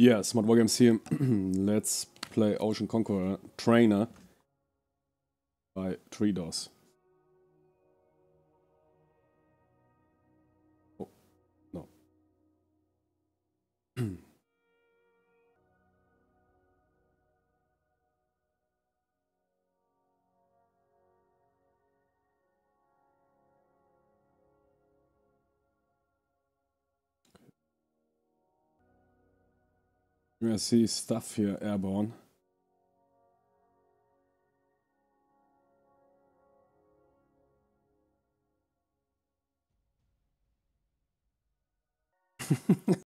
Yeah, Smart War Games here. Let's play Ocean Conqueror Trainer by Treedos. Oh, I see stuff here airborne.